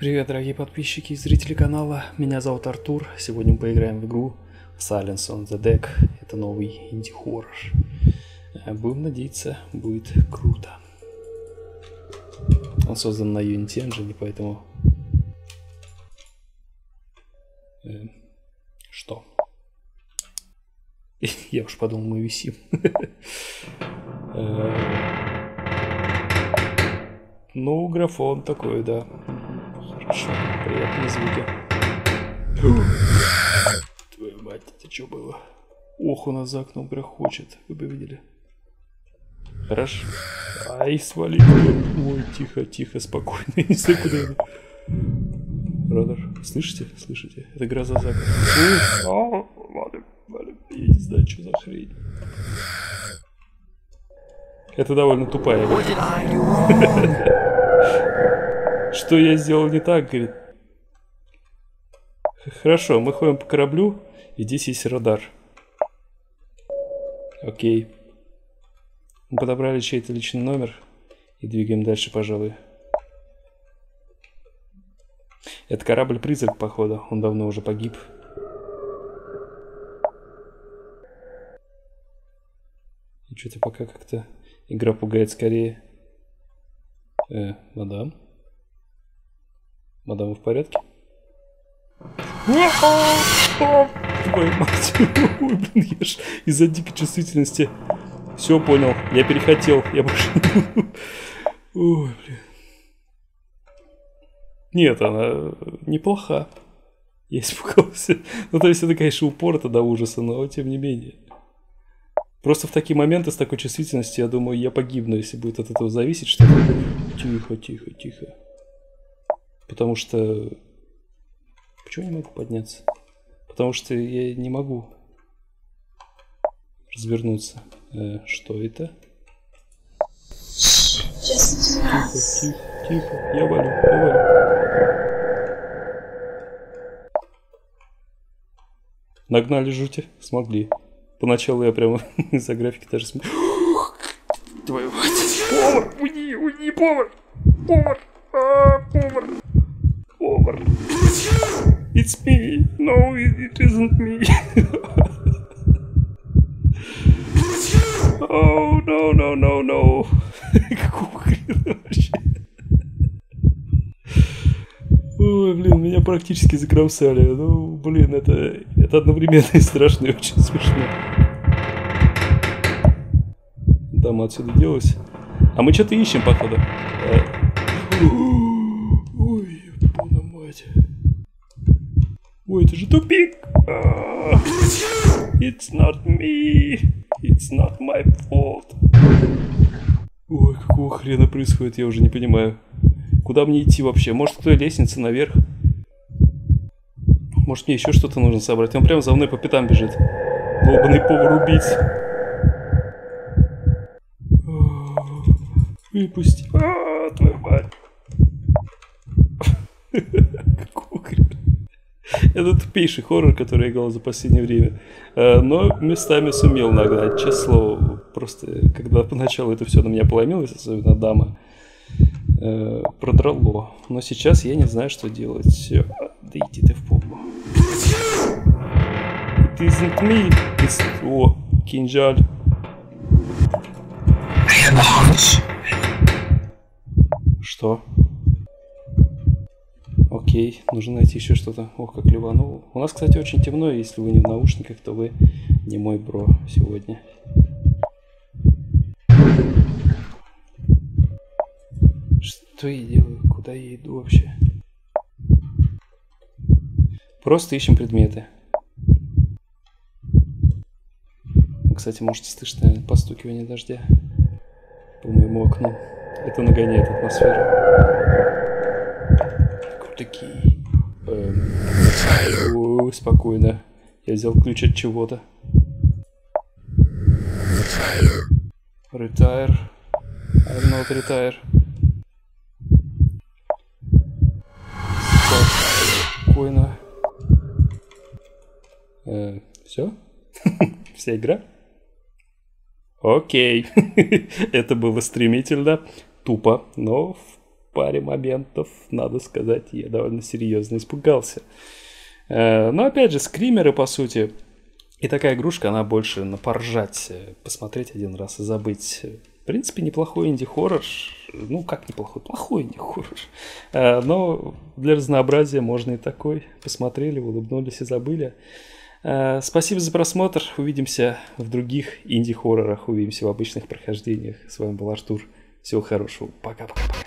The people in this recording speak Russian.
Привет, дорогие подписчики и зрители канала. Меня зовут Артур. Сегодня мы поиграем в игру Silence on the Deck. Это новый инди-хоррор. Э, Будем надеяться, будет круто. Он создан на Unity Engine, поэтому... Э, Что? Я уж подумал, мы висим. Э, Ну, графон такой, да. Хорошо, приятные звуки. Твою мать, это что было? Ох, у нас за окном грохочет, вы бы видели. Хорошо. Ай, свали. Ой, тихо, тихо, спокойно. Не знаю, куда я. Радар. Слышите? Слышите? Это гроза за окном. Валим, валим. Я не знаю, что за хрень. Это довольно тупая игра. Что я сделал не так, говорит. Хорошо, мы ходим по кораблю, и здесь есть радар. Окей. Мы подобрали чей-то личный номер и двигаем дальше, пожалуй. Это корабль-призрак, походу. Он давно уже погиб. И что-то пока как-то игра пугает скорее. Э, мадам? Мадам, вы в порядке? Твою мать. Ой, блин, я ж из-за дикой чувствительности. Все понял, я перехотел, я больше не. Ой, блин. Нет, она неплоха. Я испугался. Ну, то есть это, конечно, упорото до ужаса, но тем не менее. Просто в такие моменты с такой чувствительностью, я думаю, я погибну, если будет от этого зависеть что-то. Тихо, тихо, тихо. Потому что... Почему я не могу подняться? Потому что я не могу развернуться. Э, что это? Тихо, тихо, тихо. Я валю, я валю. Нагнали жути? Смогли. Поначалу я прямо из-за графики даже смотрю. Твою мать. Повар! Уйди, уйди, повар! Повар! А, повар! Повар! It's me! No, it, isn't me! oh, no, no, no, no! Ой, блин, меня практически закромсали. Ну, блин, это, это одновременно и страшно, и очень смешно. Да, мы отсюда делать. А мы что-то ищем, походу. Э, Ой, ёбана мать. Ой, это же тупик. А, It's not me. It's not my fault. Ой, какого хрена происходит, я уже не понимаю. Куда мне идти вообще? Может, кто лестница наверх? Может, мне еще что-то нужно собрать? Он прямо за мной по пятам бежит. Долбанный повар убийца. Выпусти. А, твою мать. Это тупейший хоррор, который я играл за последнее время. Э, Но местами сумел нагнать, честное слово. Просто, когда поначалу это все на меня поломилось, особенно дама, э, продрало. Но сейчас я не знаю, что делать. Да иди ты в попу. It isn't me. It's... О, кинжаль. Что? Окей, нужно найти еще что-то. Ох, как ливанул. У нас, кстати, очень темно, и если вы не в наушниках, то вы не мой бро сегодня. Что я делаю? Куда я иду вообще? Просто ищем предметы. Кстати, можете слышать, наверное, постукивание дождя по моему окну. Это нагоняет атмосферу. Такие. Эм, спокойно. Я взял ключ от чего-то. Retire. I'm not retire. Спокойно. Э, все? Вся игра? Окей. Это было стремительно, тупо, но паре моментов, надо сказать, я довольно серьезно испугался. Э, но опять же, скримеры, по сути, и такая игрушка, она больше на поржать, э, посмотреть один раз и забыть. В принципе, неплохой инди-хоррор. Ну, как неплохой? Плохой инди-хоррор. Э, но для разнообразия можно и такой. Посмотрели, улыбнулись и забыли. Спасибо за просмотр. Увидимся в других инди-хоррорах. Увидимся в обычных прохождениях. С вами был Артур. Всего хорошего. Пока-пока-пока.